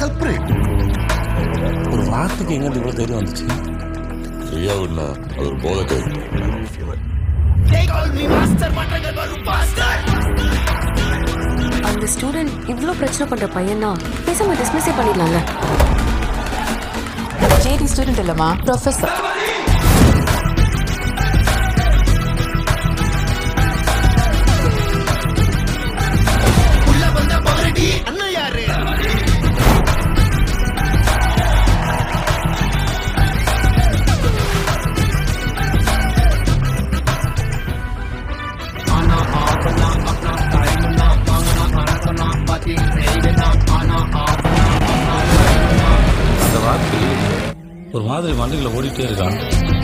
கல்பிரேட் ஒரு வார்த்தைக்கு எங்க இவ்வளவு தைரியம் வந்துச்சு? ஃப்ரீயா விடனா அது ஒரு போதை அந்த ஸ்டூடெண்ட் இவ்ளோ பிரச்சனை பண்ற பையனா பேசாம டிஸ்மிஸே பண்ணிடலாம்ல. ஜேடி ஸ்டூடெண்ட் இல்லம்மா ப்ரொஃபஸர் ஒரு மாதிரி மண்டையில் ஓடிட்டே இருக்கான்.